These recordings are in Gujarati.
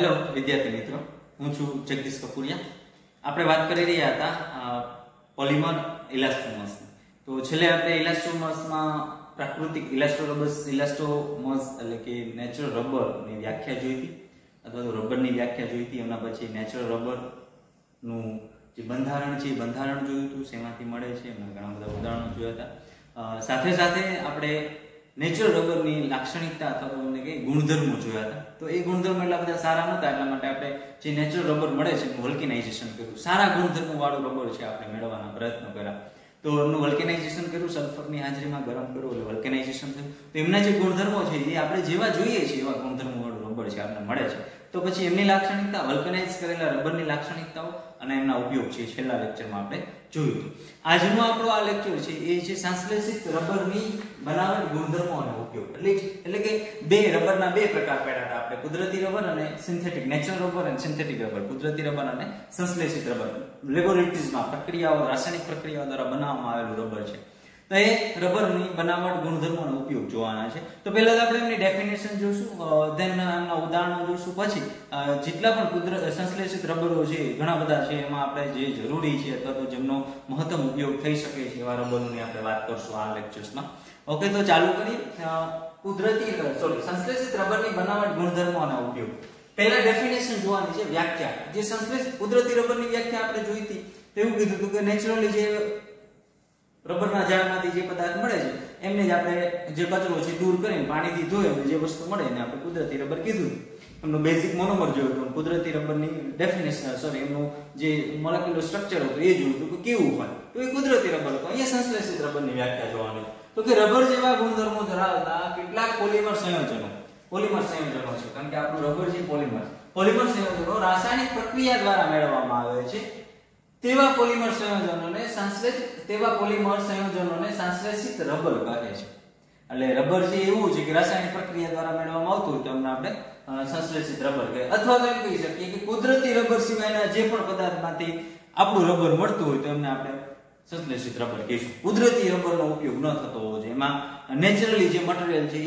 હેલો વિદ્યાર્થી મિત્રો. હું છું જગદીશ કપૂરિયા. આપણે વાત કરી રહ્યા હતા પોલિમર ઇલાસ્ટોમર્સ તો છેલ્લે આપણે ઇલાસ્ટોમર્સમાં પ્રાકૃતિક ઇલાસ્ટોરબસ ઇલાસ્ટોમર્સ એટલે કે નેચરલ રબરની વ્યાખ્યા જોઈ હતી, અથવા તો રબરની વ્યાખ્યા જોઈ હતી, એમના પછી નેચરલ રબરનું જે બંધારણ છે બંધારણ જોયું હતું, શેમાંથી મળે છે, એમના ઘણા બધા ઉદાહરણો જોયા હતા. સાથે સાથે આપણે નેચરલ રબરની લાક્ષણિકતા અથવા તો અમને કઈ ગુણધર્મો જોયા હતા. તો એ ગુણધર્મો એટલા બધા સારા નહોતા, એટલા માટે આપણે જે નેચરલ રબર મળે છે, એનું વલ્કેનાઇઝેશન કર્યું. સારા ગુણધર્મો વાળું રબર છે આપણે મેળવવાના પ્રયત્નો કર્યા. તો એમનું વલ્કેનાઇઝેશન કર્યું સલ્ફરની હાજરીમાં ગરમ કરવું એટલે વલ્કેનાઇઝેશન થયું. તો એમના જે ગુણધર્મો છે, એ આપણે જેવા જોઈએ છીએ એવા ગુણધર્મો વાળું રબર છે આપણે મળે છે. તો પછી એમની લાક્ષણિકતા વલ્કનાઇઝ કરેલા રબરની લાક્ષણિકતાઓ અને એમના ઉપયોગ છે, છેલ્લા લેક્ચરમાં આપણે જોયું આજનો આપણો આ લેક્ચર છે, એ છે સંશ્લેષિત રબરની બનાવટ ગુણધર્મો અને ઉપયોગ. એટલે એટલે કે બે રબરના બે પ્રકાર પડ્યા હતા આપણે કુદરતી રબર અને સિન્થેટિક નેચરલ રબર અને સિન્થેટિક રબર કુદરતી રબર અને સંશ્લેષિત રબર. લેબોરેટરીઝમાં પ્રક્રિયાઓ, રાસાયણિક પ્રક્રિયાઓ દ્વારા બનાવવામાં આવેલું રબર છે. તો એ રબરની બનાવટ ગુણધર્મો અને ઉપયોગ જોવાના છે. તો પહેલા તો આપણે એમની ડેફિનેશન જોશું ધેન એમના ઉદાહરણો જોશું પછી જેટલા પણ કુદરત, સંશ્લેષિત રબરો છે, ઘણા બધા છે, એમાં આપણે જે જરૂરી છે અથવા તો જેમનો મહત્તમ ઉપયોગ થઈ શકે છે, એવા રબરોની આપણે વાત કરશું આ લેક્ચર્સમાં ઓકે તો ચાલુ કરીએ. કુદરતી સોરી સંશ્લેષિત રબરની બનાવટ ગુણધર્મો અને ઉપયોગ. પહેલા ડેફિનેશન જોવાની છે વ્યાખ્યા. જે સંશ્લેષિત કુદરતી રબરની વ્યાખ્યા આપણે જોઈ હતી, તો એવું કીધું હતું કે નેચરલી જે રબરના ઝાડમાંથી જે પદાર્થ મળે છે, એમને જ આપણે જે કચરો છે દૂર કરીને પાણીથી ધોઈ અને જે વસ્તુ મળે એને આપણે કુદરતી રબર કીધું. એમનું બેઝિક મોનોમર જોયું હતું. કુદરતી રબરની ડેફિનેશન સોરી એમનું જે મોલેક્યુલર સ્ટ્રક્ચર હતું, એ જોયું હતું કે કેવું હોય. તો એ કુદરતી રબર હતું. અહીંયા સંશ્લેષિત રબરની વ્યાખ્યા જોવાની. તો કે રબર જેવા ગુણધર્મો ધરાવતા કેટલાક પોલિમર સંયોજનો. પોલિમર સંયોજનો છે. કારણ કે આપણું રબર છે પોલિમર. પોલિમર સંયોજનો રાસાયણિક પ્રક્રિયા દ્વારા મેળવવામાં આવે છે. તેવા પોલિમર સંયોજનોને સંશ્લેષિત, તેવા પોલિમર સંયોજનોને સંશ્લેષિત રબર કહે છે. એટલે રબર જે એવું છે કે રાસાયણિક પ્રક્રિયા દ્વારા મેળવવામાં આવતું હોય તો એમને આપણે સંશ્લેષિત રબર કહે. અથવા તો એમ કહી શકીએ કે કુદરતી રબર સિવાયના જે પણ પદાર્થમાંથી આપણું રબર મળતું હોય તો એમને આપણે સંશ્લેષિત રબર કહીશું. કુદરતી રબરનો ઉપયોગ ન થતો હોવો જોઈએ. એમાં નેચરલી જે મટીરીયલ છે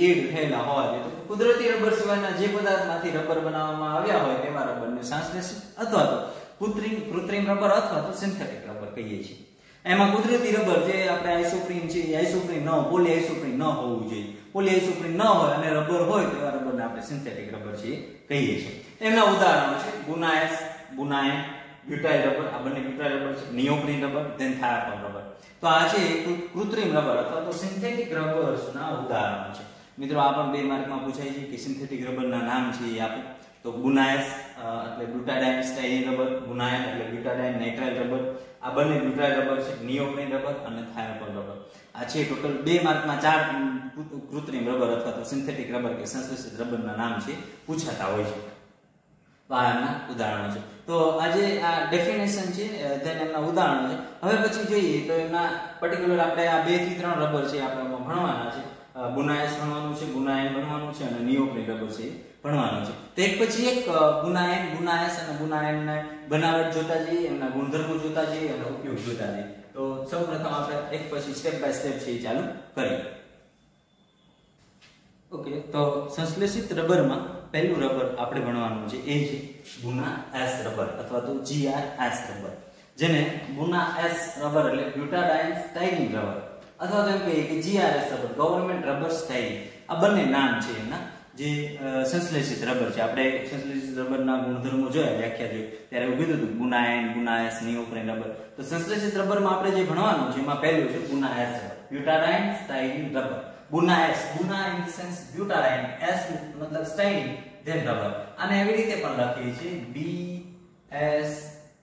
એ હોવા જોઈએ. તો કુદરતી રબર સિવાયના જે પદાર્થમાંથી રબર બનાવવામાં આવ્યા હોય તેવા રબરને સંશ્લેષિત અથવા તો કૃત્રિમ કૃત્રિમ રબર અથવા તો સિન્થેટિક રબર કહીએ છીએ. એમાં કુદરતી રબર જે આપણે આઇસોપ્રીન છે, એ ન પોલી આઇસોપ્રીન ન હોવું જોઈએ. પોલી આઇસોપ્રીન ન હોય અને રબર હોય તો એવા રબરને આપણે સિન્થેટિક રબર છે કહીએ છીએ. એમના ઉદાહરણો છે, ગુનાયસ, ગુનાયન બ્યુટાઇલ રબર આ બંને બ્યુટાઇલ રબર છે નિયોપ્રિન રબર ધેન થાયાફોમ રબર તો આ છે કૃત્રિમ રબર અથવા તો સિન્થેટિક રબર્સના ઉદાહરણો છે. મિત્રો, આ પણ બે માર્કમાં પૂછાય છે કે સિન્થેટિક રબરના નામ છે એ આપે. તો ગુનાયસ એટલે બ્યુટાડાઇન સ્ટાઇરિન રબર ગુનાયન એટલે બ્યુટાડાઇન નાઇટ્રાઇલ રબર. આ બંને બ્યુટાઇલ રબર છે નિયોપ્રીન રબર અને થાયાફોમ રબર. આ છે ટોટલ બે માર્કમાં ચાર કૃત્રિમ રબર અથવા તો સિન્થેટિક રબર કે સંશ્લેષિત રબરના નામ છે પૂછાતા હોય છે. તો ઉદાહરણો છે. તો આજે આ ડેફિનેશન છે then એમના ઉદાહરણો છે. હવે પછી જોઈએ તો એમના પર્ટિક્યુલર આપણે આ બેથી ત્રણ રબર છે આપણે ભણવાના છે. અ, ગુનાયસ ભણવાનું છે ગુનાયન ભણવાનું છે અને નિયોપ્રીન રબર છે ભણવાનું છે. તો એક પછી એક ગુનાયન ગુનાયસ અને ગુનાયનને બનાવટ જોતા જઈએ, એમના ગુણધર્મો જોતા જઈએ અને ઉપયોગ જોતા જઈએ. તો સૌપ્રથમ આપણે એક પછી સ્ટેપ બાય સ્ટેપ છે ચાલુ કરીએ. ઓકે તો સંશ્લેષિત રબરમાં પહેલું રબર આપણે ભણવાનું છે. એ છે ગુના એસ રબર અથવા તો જીઆર એસ રબર. જેને ગુના એસ રબર એટલે બ્યુટાડાઇન સ્ટાઇલિંગ રબર. અથવા તો એમ કહીએ કે GRS rubber, government rubber styling. આ બંને નામ છે એના જે સંશ્લેષિત રબર છે. આપણે સંશ્લેષિત રબરના ગુણધર્મો જોયા, વ્યાખ્યા જોઈ. ત્યારે એવું કીધું હતું ગુનાયન ગુનાયસ નિયોપ્રેન રબર. તો સંશ્લેષિત રબરમાં આપણે જે ભણવાનું છે, એમાં પહેલું છે Buna S rubber. Butadiene styrene rubber Buna S Buna in sense butadiene S મતલબ સ્ટાઇલિંગ ધેન રબર અને એવી રીતે પણ લખીએ છીએ B S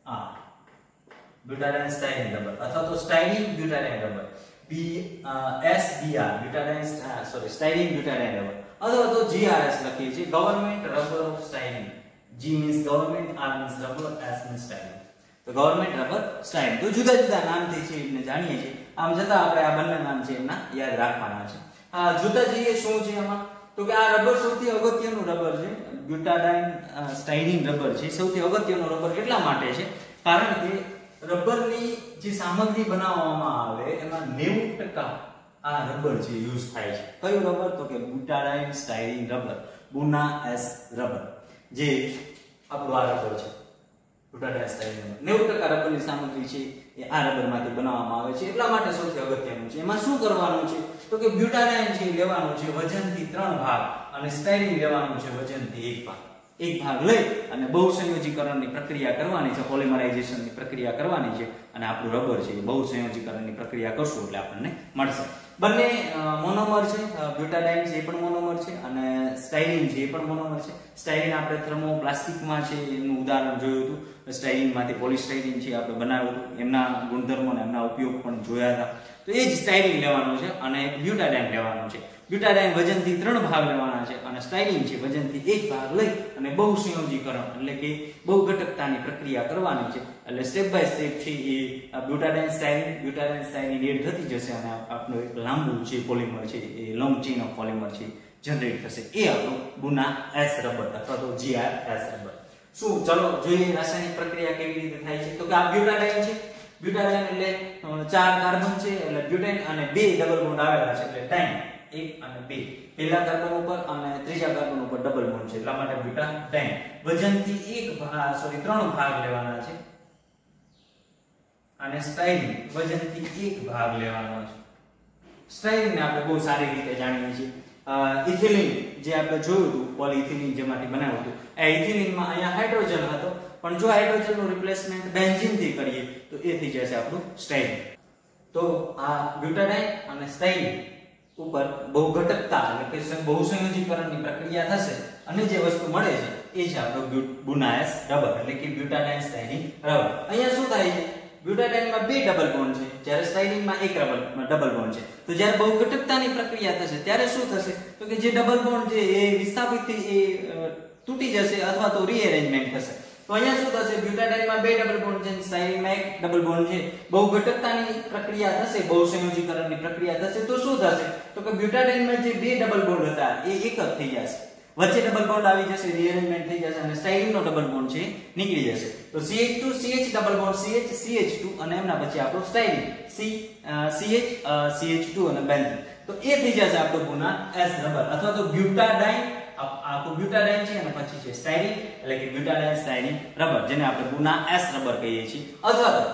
R butadiene styrene rubber અથવા તો styling butadiene rubber B S B R butadiene sorry styling butadiene rubber અથવા તો જીઆરએસ લખીએ છીએ. Government rubber of styling G means government R means rubber S means styling તો ગવર્નમેન્ટ રબર સ્ટાઇલ તો જુદા જુદા નામથી છે એમને જાણીએ છીએ. આમ છતાં આપણે આ બંને નામ છે એમના યાદ રાખવાના છે. આ જોતા જઈએ શું છે આમાં? તો કે આ રબર સૌથી અગત્યનું રબર છે. બ્યુટાડાઇન સ્ટાઇલિંગ રબર છે. સૌથી અગત્યનું રબર કેટલા માટે છે? કારણ કે રબરની જે સામગ્રી બનાવવામાં આવે, એમાં 90% આ રબર જે યુઝ થાય છે. કયું રબર? તો કે butadiene styrene rubber. Buna S rubber. જે આપણું આ રબર છે. Butadiene styrene rubber. નેવું ટકા રબરની સામગ્રી છે એ આ રબરમાંથી બનાવવામાં આવે છે. એટલા માટે સૌથી અગત્યનું છે. એમાં શું કરવાનું છે? તો કે બ્યુટાડાઇન છે લેવાનું છે વજનથી ત્રણ ભાગ અને સ્ટાયરીન લેવાનું છે વજનથી એક ભાગ. એક ભાગ લઈ અને બહુ સંયોજીકરણની પ્રક્રિયા કરવાની છે, પોલિમરાઇઝેશનની પ્રક્રિયા કરવાની છે અને આપણું રબર છે એ બહુસંયોજીકરણની પ્રક્રિયા કરશું એટલે આપણને મળશે. બંને મોનોમર છે બ્યુટાડાઇન છે એ પણ મોનોમર છે અને સ્ટાઇલિન છે એ પણ મોનોમર છે. સ્ટાઇલિન આપણે થર્મોપ્લાસ્ટિકમાં છે, એનું ઉદાહરણ જોયું હતું. સ્ટાઇલિનમાંથી પોલિસ્ટાઇલિન છે આપણે બનાવ્યું એમના ગુણધર્મો એમના ઉપયોગ પણ જોયા હતા. તો એ જ સ્ટાઇલિન લેવાનું છે અને બ્યુટાડાઇન લેવાનું છે. બ્યુટાડાઇન વજનથી ત્રણ ભાગ લેવાના છે અને સ્ટાઇલિન છે, વજનથી એક ભાગ લઈ અને બહુ સંયોજીકરણ એટલે કે બહુ ઘટકતાની પ્રક્રિયા કરવાની છે. એટલે સ્ટેપ બાય સ્ટેપ છે એ butadiene styrene butadiene styrene add થતી જશે અને આપણું એક લાંબુ છે પોલિમર છે, એ લોંગ ચેઇન ઓફ પોલિમર છે જનરેટ થશે. એ આપણો ગુના એસ રબર અથવા તો જીઆર એસ રબર શું? ચલો, જોઈએ રાસાયણિક પ્રક્રિયા કેવી રીતે થાય છે. તો કે આ બ્યુટાડાઇન છે. બ્યુટાડાઇન એટલે ચાર કાર્બન છે, એટલે બ્યુટેન અને બે ડબલ બોન્ડ આવેલા છે, એટલે ડાઇન એક અને બે પહેલા કાર્બન ઉપર અને ત્રીજા કાર્બન ઉપર ડબલ બોન્ડ છે. એટલા માટે બ્યુટાડાઇન વજનથી એક સોરી ત્રણ ભાગ લેવાના છે. અને સ્ટાઇલ વજનથી એક ભાગ લેવાનો છે. સ્ટાઇલને આપણે બહુ સારી રીતે જાણીએ છીએ. ઇથિલિન જે આપણે જોયું હતું પોલિથિલિન જેમાંથી બનાવ્યું હતું. એ ઇથિલિનમાં અહીંયા હાઇડ્રોજન હતો. પણ જો હાઇડ્રોજનનું રિપ્લેસમેન્ટ બેન્ઝીનથી કરીએ, તો એ થઈ જશે આપણું સ્ટાઇલ તો આ બ્યુટાડાઇન અને સ્ટાઇલિન ઉપર બહુ ઘટકતા એટલે કે બહુસંયોજીકરણની પ્રક્રિયા થશે અને જે વસ્તુ મળે છે, એ છે આપણો બુનાયસ રબર એટલે કે બ્યુટાડાઇન સ્ટાઇલિન રબર. અહીંયા શું થાય છે? બ્યુટાડાઇનમાં બે ડબલ બોન્ડ છે. જ્યારે સ્ટાઇલિનમાં એક રબર ડબલ બોન્ડ છે. તો જ્યારે બહુઘટકતાની પ્રક્રિયા થશે, ત્યારે શું થશે? તો કે જે ડબલ બોન્ડ છે, એ વિસ્થાપિત એ તૂટી જશે અથવા તો રીએરેન્જમેન્ટ થશે. તો અહીંયા શું થશે? બ્યુટાડાઇનમાં બે ડબલ બોન્ડ છે સ્ટાઇલિનમાં એક ડબલ બોન્ડ છે. બહુ ઘટકતાની પ્રક્રિયા થશે, બહુ સંયોજીકરણની પ્રક્રિયા થશે, તો શું થશે? તો કે બ્યુટાડાઇનમાં જે બે ડબલ બોન્ડ હતા, એ એક જ થઈ જશે. વચ્ચે ડબલ બોન્ડ આવી જશે રીઅરેન્જમેન્ટ થઈ જશે અને સ્ટાઇલિનનો ડબલ બોન્ડ છે, નીકળી જશે. તો CH2 CH double bond CH CH2 અને એમના પછી આપણો સ્ટાઇલિન C CH CH2 અને બેન્ઝીન તો એ થઈ જશે આપણો ગુના S રબર. અથવા તો બ્યુટાડાઇન આખું બ્યુટાડાઇન છે અને પછી છે સ્ટાઇલિન એટલે કે બ્યુટાડાઇન સ્ટાઇલિન રબર, જેને આપણે ગુના એસ રબર કહીએ છીએ, અથવા તો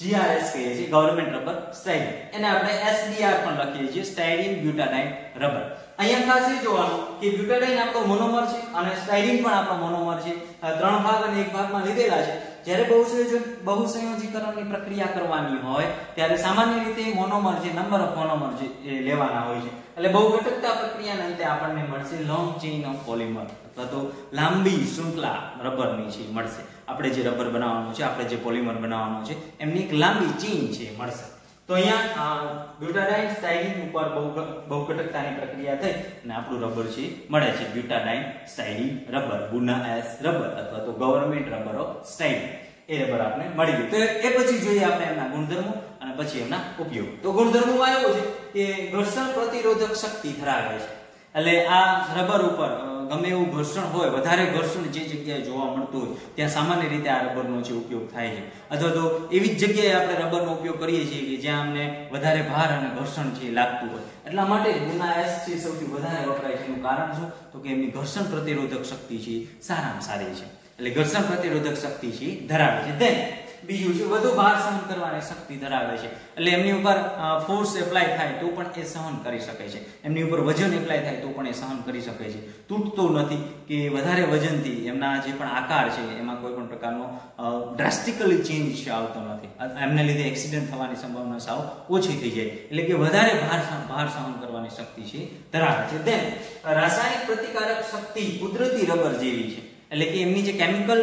જીઆરએસ કહીએ છીએ ગવર્નમેન્ટ રબર સ્ટાઇલિન એને આપણે એસડીઆર પણ લખીએ છીએ સ્ટાઇલિન બ્યુટાડાઇન રબર. અહીંયા ખાસ એ જોવાનું કે બ્યુટાડાઇન આપણો મોનોમર છે અને સ્ટાઇલિન પણ આપણો મોનોમર છે. ત્રણ ભાગ અને એક ભાગમાં લીધેલા છે. જ્યારે બહુસંયોજન બહુસંયોજીકરણની પ્રક્રિયા કરવાની હોય, ત્યારે સામાન્ય રીતે મોનોમર જે નંબર ઓફ મોનોમર જે લેવાના હોય છે. એટલે બહુ ઘટકતા પ્રક્રિયાના અંતે આપણને મળશે લોંગ ચેઇન ઓફ પોલિમર અથવા તો લાંબી શૃંખલા રબરની છે, મળશે. આપણે જે રબર બનાવવાનું છે, આપણે જે પોલિમર બનાવવાનું છે, એમની એક લાંબી ચેઇન છે, મળશે. તો અહીંયા બ્યુટાડાઇન સ્ટાઇલિંગ ઉપર બહુઘટકતાની બહુ પ્રક્રિયા થઈ અને આપણું રબર છે, મળે છે butadiene styling rubber Buna S rubber અથવા તો ગવર્નમેન્ટ રબર ઓફ સ્ટાઇલિંગ એ રબર આપણે મળી ગયું. તો એ પછી જોઈએ આપણે એમના ગુણધર્મો અને પછી એમના ઉપયોગ. તો ગુણધર્મોમાં એવો છે કે ઘર્ષણ પ્રતિરોધક શક્તિ ધરાવે છે. એટલે આ રબર ઉપર ગમે એવું ઘર્ષણ હોય, વધારે ઘર્ષણ જે જગ્યાએ જોવા મળતું હોય, ત્યાં સામાન્ય રીતે આ રબરનો જે ઉપયોગ થાય છે. અથવા તો એવી જ જગ્યાએ આપણે રબરનો ઉપયોગ કરીએ છીએ કે જ્યાં અમને વધારે ભાર અને ઘર્ષણ છે લાગતું હોય. એટલા માટે ગુના એસ છે સૌથી વધારે વપરાય છે. એનું કારણ શું? તો કે એમની ઘર્ષણ પ્રતિરોધક શક્તિ છે સારામાં સારી છે. એટલે ઘર્ષણ પ્રતિરોધક શક્તિ છે ધરાવે છે. દેન બીજું છે, વધુ ભાર સહન કરવાની શક્તિ ધરાવે છે. એટલે એમની ઉપર ફોર્સ એપ્લાય થાય તો પણ એ સહન કરી શકે છે. એમની ઉપર વજન એપ્લાય થાય તો પણ એ સહન કરી શકે છે. તૂટતું નથી કે વધારે વજનથી એમના જે પણ આકાર છે, એમાં કોઈ પણ પ્રકારનો ડ્રાસ્ટિકલી ચેન્જ આવતો નથી. એમને લીધે એક્સિડન્ટ થવાની સંભાવના સાવ ઓછી થઈ જાય. એટલે કે વધારે ભાર ભાર સહન કરવાની શક્તિ છે, ધરાવે છે. દેન રાસાયણિક પ્રતિકારક શક્તિ કુદરતી રબર જેવી છે. એટલે કે એમની જે કેમિકલ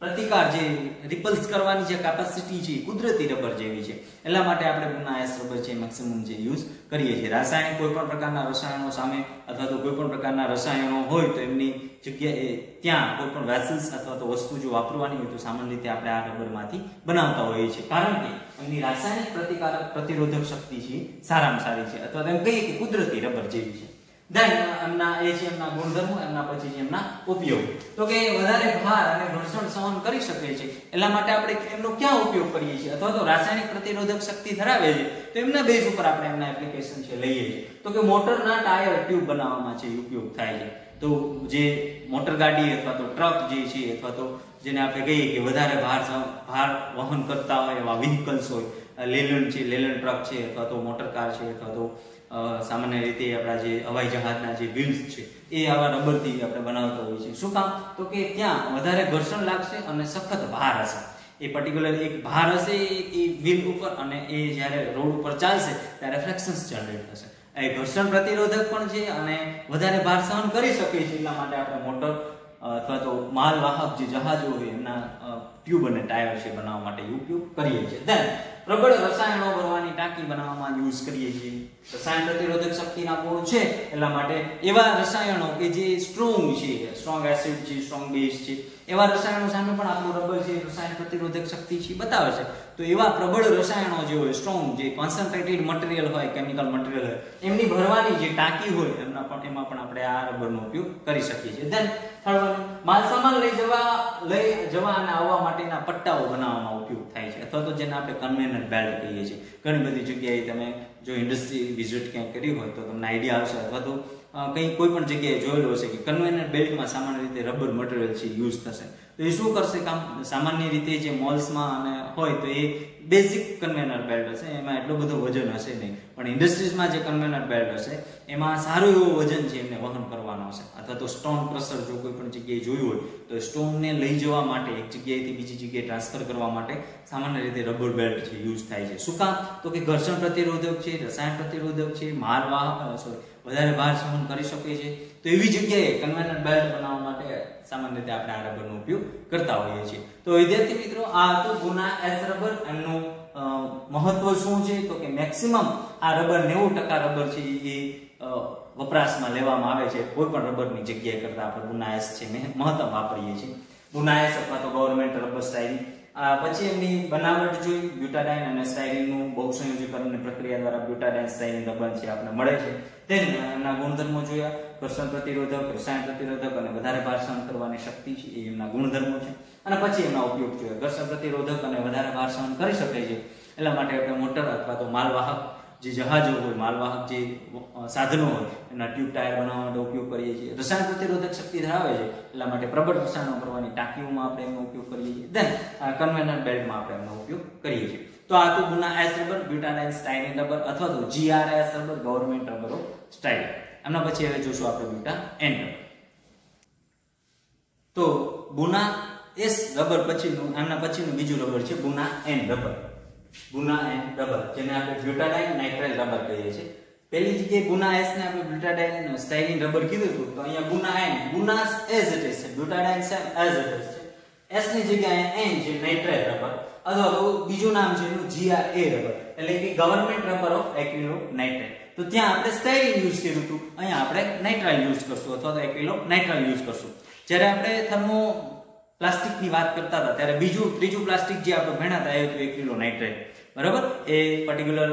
પ્રતિકાર જે રિપલ્સ કરવાની જે કેપેસિટી છે કુદરતી રબર જેવી છે. એટલા માટે આપણે ગુના રબર છે મેક્સિમમ જે યુઝ કરીએ છીએ. રાસાયણિક કોઈ પણ પ્રકારના રસાયણો સામે અથવા તો કોઈ પણ પ્રકારના રસાયણો હોય તો એમની જગ્યાએ ત્યાં કોઈ પણ વેસલ્સ અથવા તો વસ્તુ જો વાપરવાની હોય તો સામાન્ય રીતે આપણે આ રબરમાંથી બનાવતા હોઈએ છીએ. કારણ કે એમની રાસાયણિક પ્રતિકારક પ્રતિરોધક શક્તિ છે સારામાં સારી છે. અથવા તો એમ કહીએ કે કુદરતી રબર જેવી છે. ધેન એમના એ છે એમના ગુણધર્મો, એમના પછી છે એમના ઉપયોગ. તો કે વધારે ભાર અને ઘર્ષણ સહન કરી શકે છે. એટલા માટે આપણે એમનો ક્યાં ઉપયોગ કરીએ છીએ? અથવા તો રાસાયણિક પ્રતિરોધક શક્તિ ધરાવે છે, તો એમના બેઝ ઉપર આપણે એમના એપ્લિકેશન છે લઈએ છીએ. તો કે મોટરના ટાયર ટ્યુબ બનાવવામાં છે ઉપયોગ થાય છે. તો જે મોટર ગાડી અથવા તો ટ્રક જે છે, અથવા તો જેને આપણે કહીએ કે વધારે ભાર ભાર વહન કરતા હોય એવા વ્હીકલ્સ હોય લેલન છે લેલન ટ્રક છે, અથવા તો મોટર કાર છે, અથવા તો સામાન્ય રીતે આપણા જે હવાઈ જહાજના જે વ્હીલ્સ છે, એ આવા રબરથી આપણે બનાવતા હોઈએ છીએ. શું કામ? તો કે ત્યાં વધારે ઘર્ષણ લાગશે અને સખત ભાર હશે. એ પર્ટિક્યુલર એક ભાર હશે એ- વ્હીલ ઉપર અને એ જ્યારે રોડ ઉપર ચાલશે, ત્યારે ફ્રેક્શન્સ જનરેટ થશે. એ ઘર્ષણ પ્રતિરોધક પણ છે અને વધારે ભાર સહન કરી શકે છે એટલા માટે આપણે મોટર અથવા તો માલવાહક જે જહાજો હોય એમના ટ્યુબ અને ટાયર છે બનાવવા માટે ઉપયોગ કરીએ છીએ. ધેન પ્રબળ રસાયણો ભરવાની ટાંકી બનાવવામાં યુઝ કરીએ છીએ. રસાયણ પ્રતિરોધક શક્તિના ગુણ છે, એટલા માટે એવા રસાયણો કે જે સ્ટ્રોંગ છે સ્ટ્રોંગ એસિડ છે સ્ટ્રોંગ બેઝ છે એવા રસાયણો સામે પણ આપણું રબર છે, રસાયણ પ્રતિરોધક શક્તિ છે બતાવે છે. તો એવા પ્રબળ રસાયણો જે હોય સ્ટ્રોંગ જે કોન્સન્ટ્રેટેડ મટીરિયલ હોય કેમિકલ મટીરિયલ હોય, એમની ભરવાની જે ટાંકી હોય, એમના પણ, એમાં પણ આપણે આ રબરનો ઉપયોગ કરી શકીએ છીએ. ધેન થર્ડ વન માલ સામાન લઈ જવા લઈ જવા અને આવવા માટેના પટ્ટાઓ બનાવવામાં ઉપયોગ થાય છે. અથવા તો જેને આપણે કન્વેનર બેલ્ટ કહીએ છીએ. ઘણી બધી જગ્યાએ તમે જો ઇન્ડસ્ટ્રી વિઝિટ ક્યાંય કરી હોય, તો તમને આઈડિયા આવશે. અથવા તો કંઈ કોઈ પણ જગ્યાએ જોયેલું હશે કે કન્વેનર બેલ્ટમાં સામાન્ય રીતે રબર મટીરિયલ છે યુઝ થશે. તો એ શું કરશે કામ? સામાન્ય રીતે જે મોલ્સમાં અને હોય તો એ બેઝિક કન્વેનર બેલ્ટ હશે. એમાં એટલો બધો વજન હશે નહીં. પણ ઇન્ડસ્ટ્રીઝમાં જે કન્વેનર બેલ્ટ હશે, એમાં સારું એવું વજન છે એમને વહન કરવાનો હશે. અથવા તો સ્ટોન ક્રશર જો કોઈ પણ જગ્યાએ જોયું હોય, તો સ્ટોનને લઈ જવા માટે, એક જગ્યાએથી બીજી જગ્યાએ ટ્રાન્સફર કરવા માટે સામાન્ય રીતે રબર બેલ્ટ છે યુઝ થાય છે. શું કામ? તો કે ઘર્ષણ પ્રતિરોધક છે, રસાયણ પ્રતિરોધક છે માલવાહક સોરી વધારે ભાર સહન કરી શકે છે તો એવી જગ્યાએ કન્વેનર બેલ્ટ બનાવવા માટે સામાન્ય રીતે આપણે આ રબરનો ઉપયોગ કરતા હોઈએ છીએ. તો વિદ્યાર્થી મિત્રો, આ હતું ગુના એસ રબર. એમનું મહત્વ શું છે? તો કે મેક્સિમમ આ રબર નેવું ટકા રબર છે એ વપરાશમાં લેવામાં આવે છે. કોઈ પણ રબરની જગ્યાએ કરતા આપણે ગુનાએસ છે મેં મહત્તમ વાપરીએ છીએ. ગુનાએસ અથવા તો ગવર્મેન્ટ રબર સ્ટાઇલિંગ આ પછી એમની બનાવટ જોઈ બ્યુટાડાઇન અને સ્ટાઇલિનનું બહુ સંયોજકરણની પ્રક્રિયા દ્વારા બ્યુટાડાઇન સ્ટાઇલિન રબર છે આપણે મળે છે તેના ગુણધર્મો જોયા. ઘર્ષણ પ્રતિરોધક, રસાયણ પ્રતિરોધક અને વધારે ભાર સહન કરવાની શક્તિ છે, એ એમના ગુણધર્મો છે. અને પછી એમના ઉપયોગ જોયા. ઘર્ષણ પ્રતિરોધક અને વધારે ભાર સહન કરી શકે છે. એટલા માટે આપણે મોટર અથવા તો માલવાહક જે જહાજો હોય, માલવાહક જે સાધનો હોય, એના ટ્યુબ ટાયર બનાવવા માટે ઉપયોગ કરીએ છીએ. રસાયણ પ્રતિરોધક શક્તિ ધરાવે છે, એટલા માટે પ્રબળ રસાયણો કરવાની ટાંકીઓમાં આપણે એનો ઉપયોગ કરીએ છીએ. દેન કન્વેનર બેલ્ટમાં આપણે એમનો ઉપયોગ કરીએ છીએ. તો આ તો ગુના S rubber butadiene styrene rubber અથવા તો GRS rubber government rubber style એમના પછી હવે જોશું આપણે બ્યુટા એન રબર તો ગુના એસ રબર પછીનું, આના પછીનું બીજું રબર છે ગુના એન રબર ગુના એન્ડ રબર, જેને આપણે બ્યુટાડાઇન નાઇટ્રાઇલ રબર કહીએ છીએ. પહેલી જગ્યાએ ગુના એસ ને આપણે બ્યુટાડાઇન સ્ટાઇલિન રબર કીધું હતું, તો અહીંયા ગુના એન ગુનાસ એઝ ઇટ ઇઝ છે. Butadiene same as it is છે. એસની જગ્યાએ એન છે નાઇટ્રાઇલ રબર, અથવા તો બીજું નામ છે એનું જીઆર એ રબર, એટલે કે government rubber of acrylonitrile તો ત્યાં આપણે સ્ટાઇલિન યુઝ કર્યું હતું, અહીંયા આપણે નાઇટ્રાઇલ યુઝ કરશું, અથવા તો એક્રિલો નાઇટ્રાઇલ યુઝ કરશું. જ્યારે આપણે થર્મો પ્લાસ્ટિકની વાત કરતા હતા. ત્યારે બીજું, ત્રીજું પ્લાસ્ટિક જે આપણે ભણ્યા હતા, એ હતું એક્રિલો નાઇટ્રેટ. બરાબર? એ પર્ટિક્યુલર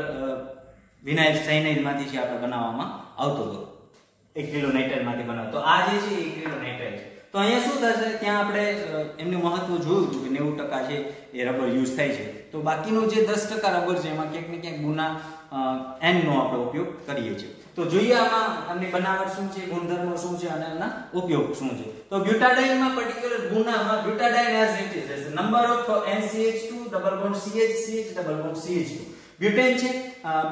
વિનાઇલ સાયનાઇડમાંથી જે આપણે બનાવવામાં આવતો હતો. એક્રિલો નાઇટ્રાઇલમાંથી બનાવ તો આ જે છે એક એક્રિલો નાઇટ્રેટ છે. તો અહીંયા શું થશે? ત્યાં આપણે એમનું મહત્વ જોયું હતું કે નેવું ટકા છે એ રબર યુઝ થાય છે. તો બાકીનું જે દસ ટકા રબર છે, એમાં ક્યાંક ને ક્યાંક ગુના એનનો આપણે ઉપયોગ કરીએ છીએ. તો જોઈએ આમાં એમની બનાવટ શું છે, ગુણધર્મો શું છે અને આના ઉપયોગ શું છે. તો બ્યુટાડાઇનમાં પર્ટિક્યુલર ગુનામાં butadiene as it is number of NCH2 double bond CH double bond CH2 butane છે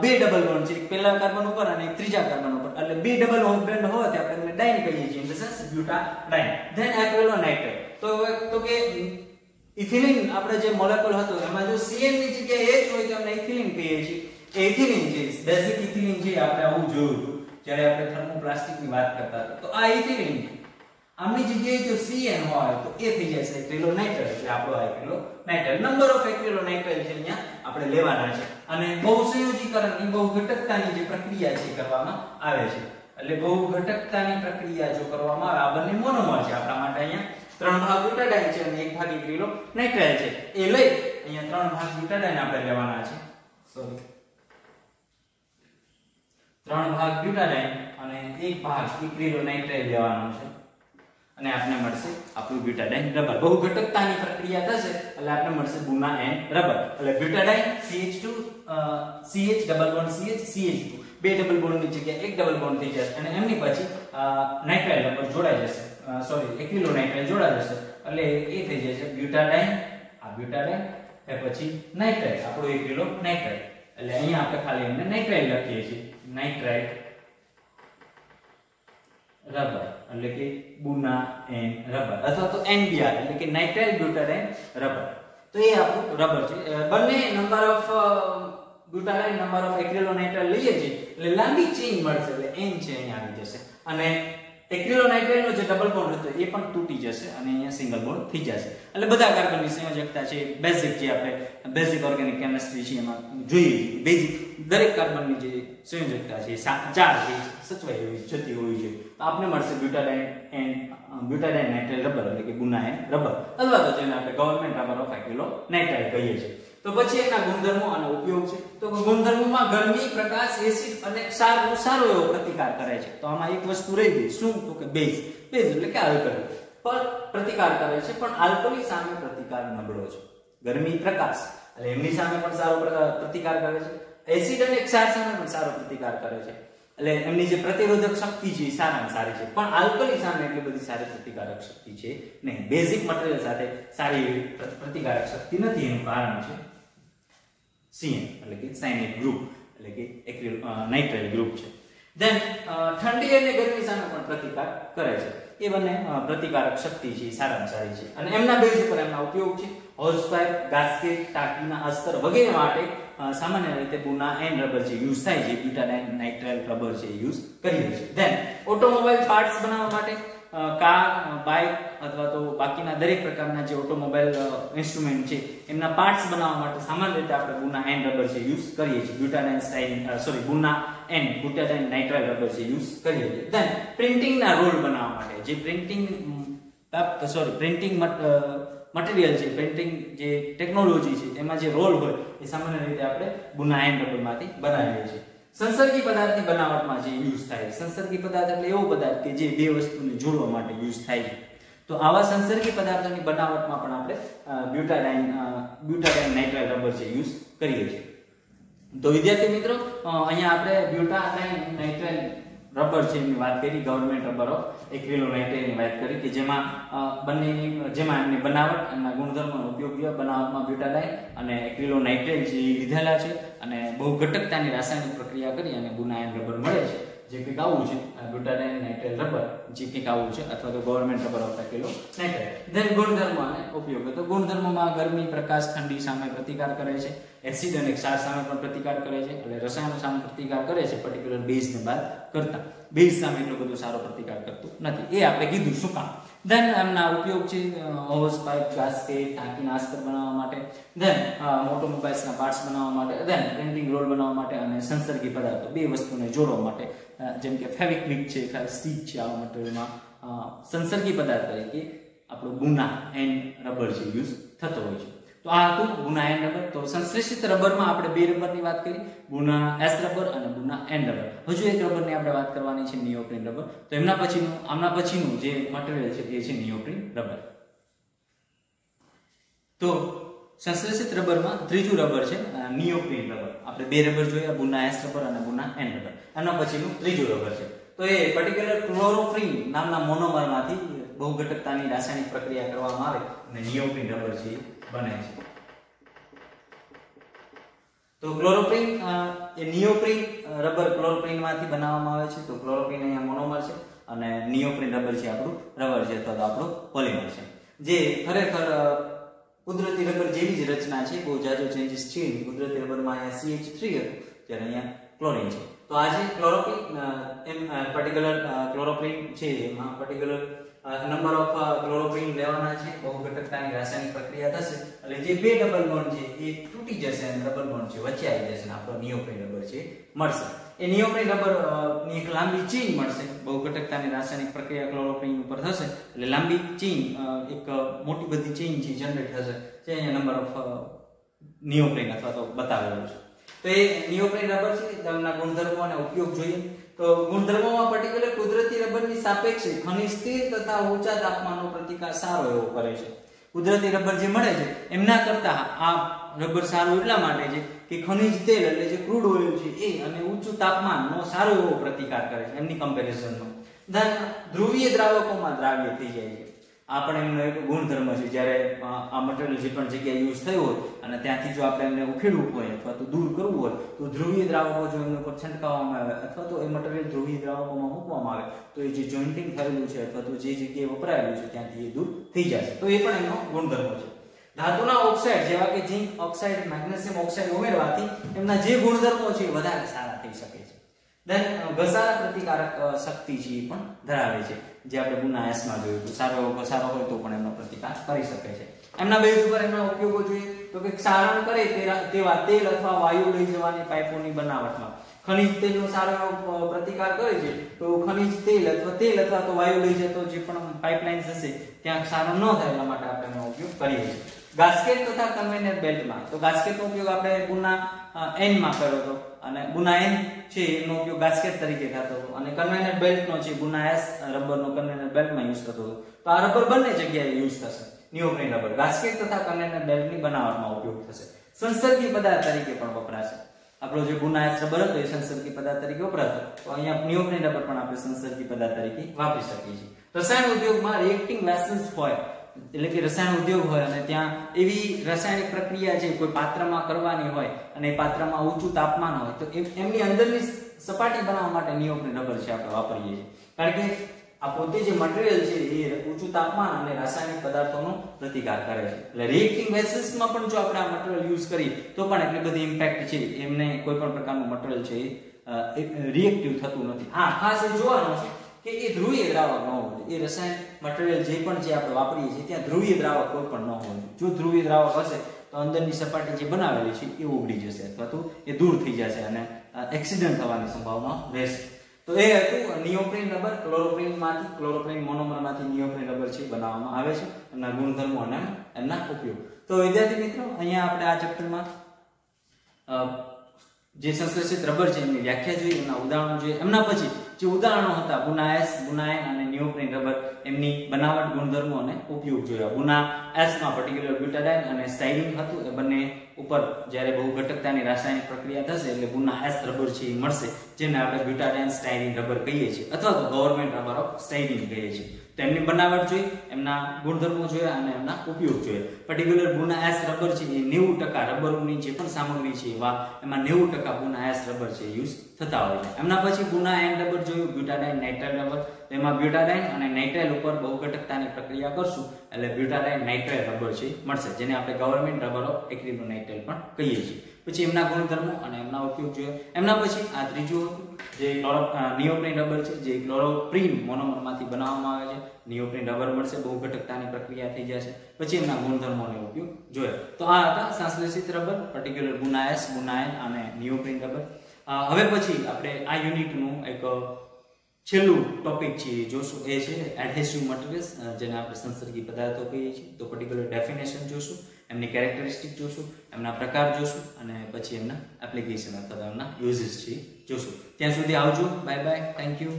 બે ડબલ બોન્ડ છે, એક પહેલા કાર્બન ઉપર અને એક ત્રીજા કાર્બન ઉપર. એટલે બે ડબલ બોન્ડ હોય તો આપણે એને ડાઇન કહીએ છીએ in the sense butadiene then acrylonitrile તો તો કે ઇથિલિન આપણે જે મોલેક્યુલ હતો, એમાં જો CN ની જગ્યાએ H હોય તો આપણે ઇથિલિન કહીએ છીએ. એ ઇથિલિન બેઝિક ઇથિલિન છે આપણે આવું જોયું જ્યારે આપણે થર્મોપ્લાસ્ટિકની વાત કરતા તો આ ઇથિલિન આમની જગ્યાએ જો CN હોય તો એ થઈ જશે એક્રિલોનાઇટ્રાઇલ એટલે આપણો આ એક્રિલોનાઇટ્રાઇલ નંબર ઓફ એક્રિલોનાઇટ્રાઇલ છે અહીંયા આપણે લેવાના છે. અને બહુ સંયોજીકરણની બહુ ઘટકતાની જે પ્રક્રિયા છે કરવામાં આવે છે. એટલે બહુ ઘટકતાની પ્રક્રિયા જો કરવામાં આવે, આ બંને મોનોમર છે. આપણા માટે અહીંયા ત્રણ ભાગ બ્યુટાડાઇન છે અને એક ભાગ એક્રિલોનાઇટ્રાઇલ છે. એ લઈ અહીંયા ત્રણ ભાગ બ્યુટાડાઇન આપણે લેવાના છે. સોરી ત્રણ ભાગ બ્યુટાડાઇન અને એક ભાગ એક્રિલોનાઇટ્રાઇલ લેવાનો છે. અને આપણે મળશે આપણું બ્યુટાડાઇન રબર. બહુ ઘટકતાની પ્રક્રિયા થશે એટલે આપણે મળશે બુના એન રબર. એટલે butadiene CH2 CH double bond CH CH2 બે ડબલ બોન્ડની જગ્યાએ એક ડબલ બોન્ડ થઈ જશે અને એમની પછી નાઇટ્રાઇલ રબર જોડાઈ જશે. સોરી એક્રિલોનાઇટ્રાઇલ જોડાઈ જશે. એટલે એ થઈ જશે બ્યુટાડાઇન આ બ્યુટાડાઇન એ પછી નાઇટ્રાઇલ આપણો એક્રિલો નાઇટ્રાઇલ એટલે અહીંયા આપણે ખાલી એમને નાઇટ્રાઇલ લખીએ છીએ. નાઇટ્રાઇલ રબર, એટલે કે બુના એન રબર, અથવા તો એનબીઆર, એટલે કે નાઇટ્રાઇલ બ્યુટાડાઇન રબર. તો એ આપણું રબર છે. બંને number of butadiene number of acrylonitrile લઈએ છીએ, એટલે લાંબી ચેઇન મળશે, એટલે એન છે આવી જશે. અને એક્રિલોનાઇટ્રાઇલ નો જે ડબલ બોન્ડ હતો એ પણ તૂટી જશે અને અહીંયા સિંગલ બોન્ડ થઈ જશે. એટલે બધા કાર્બનની સંયોજકતા છે બેઝિક જે આપણે બેઝિક ઓર્ગેનિક કેમિસ્ટ્રી છે એમાં જોઈએ. બેઝિક દરેક કાર્બનની જે સંયોજકતા છે ચાર છે, સચવાઈ હોવી જતી હોવી જોઈએ તો આપણે મળશે butadiene and butadiene nitrile rubber, એટલે કે ગુના એન્ડ રબર. અથવા તો જેને આપણે government rubber of acrylonitrile કહીએ છીએ. તો પછી એના ગુણધર્મો અને ઉપયોગ છે. તો ગુણધર્મોમાં ગરમી, પ્રકાશ એસિડ અને ક્ષારનો સારો એવો પ્રતિકાર કરે છે. તો આમાં એક વસ્તુ રહી ગઈ, શું? તો કે બેઝ. બેઝ એટલે કે આલ્કલી. પર પ્રતિકાર કરે છે, પણ આલ્કલી સામે પ્રતિકાર નબળો છે. ગરમી, પ્રકાશ. એટલે એમની સામે પણ સારો પ્ર- પ્રતિકાર કરે છે. એસિડ અને ક્ષાર સામે પણ સારો પ્રતિકાર કરે છે. એટલે એમની જે પ્રતિરોધક શક્તિ છે, એ સારામાં સારી છે. પણ આલ્કલી સામે એટલી બધી સારી પ્રતિકારક શક્તિ છે નહીં. બેઝિક મટીરિયલ સાથે સારી પ્રતિકારક શક્તિ નથી, એનું કારણ છે CN, એટલે કે સાયનાઇડ ગ્રુપ એટલે કે એક્રિલ નાઇટ્રાઇલ ગ્રુપ છે. ધેન ઠંડી અને ગરમી સામે પણ પ્રતિકાર કરે છે. એ બંને પ્રતિકારક શક્તિ છે સારામાં સારી છે. અને એમના બેઝ ઉપર એમના ઉપયોગ છે. હોઝ પાઇપ ગાસ્કેટ ટાંકીના અસ્તર વગેરે માટે સામાન્ય રીતે બુના એન્ડ રબર જે યુઝ થાય છે બ્યુટાડાઇન નાઇટ્રાઇલ રબર છે યુઝ કરીએ છીએ. ધેન ઓટોમોબાઈલ પાર્ટ્સ બનાવવા માટે કાર બાઇક અથવા તો બાકીના દરેક પ્રકારના જે ઓટોમોબાઈલ ઇન્સ્ટ્રુમેન્ટ છે, એમના પાર્ટ્સ બનાવવા માટે સામાન્ય રીતે આપણે ગુના એન્ડ રબર છે યુઝ કરીએ છીએ. બ્યુટાડાઇન સ્ટાઇન સોરી, ગુના એન્ડ બ્યુટાડાઇન નાઇટ્રાઇલ રબર છે યુઝ કરીએ છીએ. ધેન પ્રિન્ટિંગના રોલ બનાવવા માટે જે પ્રિન્ટિંગ સોરી, પ્રિન્ટિંગ મટીરિયલ છે, પ્રિન્ટિંગ જે ટેકનોલોજી છે, એમાં જે રોલ હોય, એ સામાન્ય રીતે આપણે ગુના એન્ડ રબરમાંથી બનાવીએ છીએ. સંસર્ગી પદાર્થની બનાવટમાં જે યુઝ થાય છે. સંસર્ગી પદાર્થ એટલે એવો પદાર્થ કે જે બે વસ્તુને જોડવા માટે યુઝ થાય છે. તો આવા સંસર્ગી પદાર્થોની બનાવટમાં પણ આપણે બ્યુટાડાઇન બ્યુટાડાઇન નાઇટ્રાઇલ રબર છે યુઝ કરીએ છીએ. તો વિદ્યાર્થી મિત્રો અહીંયા આપણે બ્યુટાડાઇન નાઇટ્રાઇલ રબર છે એની વાત કરી ગવર્મેન્ટ રબર ઓફ એક્રિલોનાઇટ્રાઇલની વાત કરી કે જેમાં બંને, જેમાં એમની બનાવટ એમના ગુણધર્મોનો ઉપયોગ થયો. બનાવટમાં બ્યુટાડાઇન અને એક્રિલોનાઇટ્રેટ જે લીધેલા છે અને બહુ ઘટકતાની રાસાયણિક પ્રક્રિયા કરી અને ગુનાયન રબર મળે છે. જે કંઈક આવું છે બ્યુટાડાઇન નાઇટ્રાઇલ રબર જે કંઈક આવું છે, અથવા તો ગવર્મેન્ટ રબર આવતા કિલો નાઇટ્રાઇલ ધેન ગુણધર્મ અને ઉપયોગ. તો ગુણધર્મમાં ગરમી, પ્રકાશ, ઠંડી સામે પ્રતિકાર કરે છે. એસિડ અને ક્ષાર સામે પણ પ્રતિકાર કરે છે. એટલે રસાયણો સામે પ્રતિકાર કરે છે પર્ટિક્યુલર બેઝને બાદ કરતા. બેઝ સામે એટલો બધો સારો પ્રતિકાર કરતું નથી. એ આપણે કીધું શું કામ ધેન એમના ઉપયોગ છે હોઝ પાઇપ ગાસ્કેટ ટાંકીના આસ્તર બનાવવા માટે. ધેન ઓટોમોબાઈલ્સના પાર્ટ્સ બનાવવા માટે. ધેન પ્રિન્ટિંગ રોલ બનાવવા માટે અને સંસર્ગી પદાર્થો, બે વસ્તુને જોડવા માટે. જેમ કે ફેવિક્વિક છે સ્ટીક છે આવા મટીરિયલમાં સંસર્ગી પદાર્થ તરીકે આપણો ગુના એન્ડ રબર છે યુઝ થતો હોય છે. તો આ હતું ગુના એન્ડ રબર. તો સંશ્લેષિત રબરમાં આપણે બે રબરની વાત કરી. ગુના એસ રબર અને ગુના એન રબર. હજુ એક રબરની આપણે વાત કરવાની છે નિયોપ્રિન રબર. તો એમના પછીનું, આમના પછીનું જે મટીરિયલ છે એ છે નિયોપ્રિન રબર. તો સંશ્લેષિત રબરમાં ત્રીજું રબર છે નિયોપ્રિન રબર. આપણે બે રબર જોયા, ગુના એસ રબર અને ગુના એન રબર. એના પછીનું ત્રીજું રબર છે. તો એ પર્ટિક્યુલર ક્લોરોફ્રીન નામના મોનોમરમાંથી બહુઘટકતાની રાસાયણિક પ્રક્રિયા કરવામાં આવે અને નિયોપ્રિન રબર છે બને છે. તો ક્લોરોપ્રિન એ નિયોપ્રિન રબર ક્લોરોપ્રીનમાંથી બનાવવામાં આવે છે. તો ક્લોરોપ્રિન અહીંયા મોનોમર છે અને નિયોપ્રિન રબર છે આપણું રબર છે, અથવા તો આપણું પોલિમર છે. જે ખરેખર કુદરતી રબર જેવી જ રચના છે. બહુ જાજો ચેન્જીસ છે કુદરતી રબરમાં અહીંયા CH3 હતું જ્યારે અહીંયા ક્લોરિન છે. તો આજે ક્લોરોપ્રિન એમ પર્ટિક્યુલર ક્લોરોપ્રિન છે. એમાં પર્ટિક્યુલર નંબર ઓફ ક્લોરોપ્રીન લેવાના છે. બહુ ઘટકતાની રાસાયણિક પ્રક્રિયા થશે. એટલે જે બે ડબલ બોન્ડ છે, એ તૂટી જશે અને ડબલ બોન્ડ છે, વચ્ચે આવી જશે અને આપણો નિયોપ્રીન રબર છે મળશે. એ નિયોપ્રીન રબરની એક લાંબી ચેઇન મળશે. બહુઘટકતાની રાસાયણિક પ્રક્રિયા ક્લોરોપ્રીન ઉપર થશે. એટલે લાંબી ચેઇન એક મોટી બધી ચેઇન છે જનરેટ થશે. જે અહીંયા નંબર ઓફ નિયોપ્રીન અથવા તો બતાવેલું છે. તો એ નિયોપ્રેન રબર છે તેમના ગુણધર્મો અને ઉપયોગ જોઈએ. ગુણધર્મોમાં પર્ટિક્યુલર કુદરતી રબરની સાપેક્ષે ખનિજ તેલ તથા ઊંચા તાપમાનનો પ્રતિકાર સારો એવો કરે છે. કુદરતી રબર જે મળે છે, એમના કરતા આ રબર સારું એટલા માટે છે કે ખનિજ તેલ એટલે જે ક્રૂડ ઓઇલ છે એ અને ઊંચું તાપમાનનો સારો એવો પ્રતિકાર કરે છે એમની કમ્પેરિઝનમાં ધ્રુવીય દ્રાવકોમાં દ્રાવ્ય થઈ જાય છે. આ પણ એમનો એક ગુણધર્મ છે. જ્યારે આ મટીરિયલ જે પણ જગ્યાએ યુઝ થયું હોય અને ત્યાંથી જો આપણે એમને ઉખેડવું હોય અથવા તો દૂર કરવું હોય, તો ધ્રુવીય દ્રાવકો જો એમના ઉપર છંટકાવવામાં આવે અથવા તો એ મટીરિયલ ધ્રુવીય દ્રાવકોમાં મૂકવામાં આવે, તો એ જે જોઈન્ટિંગ થયેલું છે અથવા તો જે જગ્યાએ વપરાયેલું છે ત્યાંથી એ દૂર થઈ જશે. તો એ પણ એમનો ગુણધર્મ છે. ધાતુના ઓક્સાઇડ જેવા કે ઝિંક ઓક્સાઇડ મેગ્નેશિયમ ઓક્સાઇડ ઉમેરવાથી એમના જે ગુણધર્મો છે એ વધારે સારા થઈ શકે છે. દેન ઘસારા પ્રતિકારક શક્તિ છે એ પણ ધરાવે છે. જે આપણે ગુના એસમાં જોયું હતું. સારો એવો ઘસારો હોય તો પણ એમનો પ્રતિકાર કરી શકે છે. એમના બેઝ ઉપર એમના ઉપયોગો જોઈએ તો કે ક્ષારણ કરે તેવા તેલ અથવા વાયુ લઈ જવાની પાઇપોની બનાવટમાં. ખનિજ તેલનો સારો એવો પ્રતિકાર કરે છે તો ખનિજ તેલ અથવા તેલ અથવા તો વાયુ લઈ જતો જે પણ પાઇપલાઇન હશે ત્યાં ક્ષારણ ન થાય એટલા માટે આપણે એનો ઉપયોગ કરીએ છીએ. ગાસ્કેટ તથા કન્વેનર બેલ્ટમાં. તો ગાસ્કેટનો ઉપયોગ આપણે ગુના એનમાં કર્યો હતો. અને બુનાયન છે એનો ઉપયોગ ગાસ્કેટ તરીકે થતો હતો. અને કન્વેનર બેલ્ટનો છે બુનાયસ રબરનો કન્વેનર બેલ્ટમાં યુઝ થતો હતો. તો આ રબર બંને જગ્યાએ યુઝ થશે. Neoprene rubber. બાસ્કેટ તથા કન્વેનર બેલ્ટની બનાવટમાં ઉપયોગ થશે. સંસર્ગી પદાર્થ તરીકે પણ વપરાશે. આપણો જે ગુનાયસ રબર હતો એ સંસર્ગી પદાર્થ તરીકે વપરાતો તો અહીંયા નિયોપ્રિન રબર પણ આપણે સંસર્ગી પદાર્થ તરીકે વાપરી શકીએ છીએ. રસાયણ ઉદ્યોગમાં રિએક્ટિંગ વેસલ્સ હોય એટલે કે રસાયણ ઉદ્યોગ હોય અને ત્યાં એવી રાસાયણિક પ્રક્રિયા છે, કોઈ પાત્રમાં કરવાની હોય અને એ પાત્રમાં ઊંચું તાપમાન હોય, તો એમની અંદરની સપાટી બનાવવા માટે નિયોપ્રેન રબર છે આપણે વાપરીએ છીએ. કારણ કે આ પોતે જે મટીરિયલ છે એ ઊંચું તાપમાન અને રાસાયણિક પદાર્થોનો પ્રતિકાર કરે છે. એટલે રિએક્ટિંગ વેસલ્સમાં પણ જો આપણે આ મટીરિયલ યુઝ કરીએ, તો પણ એટલી બધી ઇમ્પેક્ટ છે. એમને કોઈ પણ પ્રકારનું મટીરિયલ છે એ રિએક્ટિવ થતું નથી. હા, ખાસ એ જોવાનું છે કે એ ધ્રુવીય દ્રાવક ન હોય એ રસાયણ મટીરીયલ જે પણ જે આપણે વાપરીએ છીએ, ત્યાં ધ્રુવીય દ્રાવક કોઈ પણ ન હોય જો ધ્રુવીય દ્રાવક હશે, તો અંદરની સપાટી જે બનાવેલી છે, એ ઉગડી જશે અથવા તો એ દૂર થઈ જશે અને એક્સિડન્ટ થવાની સંભાવના રહેશે. તો એ હતું નિયોપ્રિન રબર ક્લોરોપ્રિનમાંથી ક્લોરોપ્રિન મોનોમરમાંથી નિયોપ્રિન રબર છે બનાવવામાં આવે છે એના ગુણધર્મો અને એમના ઉપયોગ. તો વિદ્યાર્થી મિત્રો, અહીંયા આપણે આ ચેપ્ટરમાં જે સંશ્લેષિત રબર છે, એમની વ્યાખ્યા જોઈએ, એમના ઉદાહરણો જોઈએ. એમના પછી જે ઉદાહરણો હતા, ગુના એસ ગુનાએન અને નિયોપ્રિન રબર, એમની બનાવટ, ગુણધર્મો અને ઉપયોગ જોયા. ગુના એસમાં પર્ટિક્યુલર બ્યુટાડાઇન અને સ્ટાઇરિન હતું. એ બંને ઉપર જ્યારે બહુ ઘટકતાની રાસાયણિક પ્રક્રિયા થશે, એટલે ગુના એસ રબર છે એ મળશે, જેને આપણે બ્યુટાડાઇન સ્ટાઇરિન રબર કહીએ છીએ, અથવા તો ગવર્મેન્ટ રબર ઓફ સ્ટાઇરિન કહીએ છીએ. તો એમની બનાવટ જોઈએ, એમના ગુણધર્મો જોઈએ અને એમના ઉપયોગ જોઈએ. પર્ટિક્યુલર ગુના એસ રબર છે એ નેવું ટકા રબરોની જે પણ સામગ્રી છે એવા એમાં નેવું ટકા ગુના એસ રબર છે યુઝ થતા હોય છે. એમના પછી ગુના એન રબર જોયું, બ્યુટાડાઇન, નાઇટ્રાઇલ રબર એમાં બ્યુટાડાઇન અને નાઇટ્રાઇલ ઉપર બહુ ઘટકતાની પ્રક્રિયા કરશું, એટલે બ્યુટાડાઇન, નાઇટ્રાઇલ રબર છે મળશે, જેને આપણે ગવર્મેન્ટ રબર ઓફ એક્રિલોનાઇટ્રાઇલ પણ કહીએ છીએ. પછી એમના ગુણધર્મો અને એમના ઉપયોગ જોયો એમના પછી આ ત્રીજું જે નિયોપ્રિન રબર છે, જે ક્લોરોપ્રિન મોનોમરમાંથી બનાવવામાં આવે છે. નિયોપ્રિન રબર મળશે બહુઘટકતાની પ્રક્રિયા થઈ જશે. પછી એમના ગુણધર્મોનો ઉપયોગ જોયો. તો આ હતા સંશ્લેષિત રબર પર્ટિક્યુલર ગુનાયસ ગુનાયન અને નિયોપ્રિન રબર હવે પછી આપણે આ યુનિટનું એક છેલ્લું ટોપિક છે જોશું. એ છે એડહેસિવ મટીરિયલ્સ જેને આપણે સંસર્ગી પદાર્થો કહીએ છીએ. તો પર્ટિક્યુલર ડેફિનેશન જોશું, એમની કેરેક્ટરિસ્ટિક જોશું, એમના પ્રકાર જોશું, અને પછી એમના એપ્લિકેશન અથવા એમના યુઝિસ છે. જોશું. ત્યાં સુધી આવજો. Bye bye thank you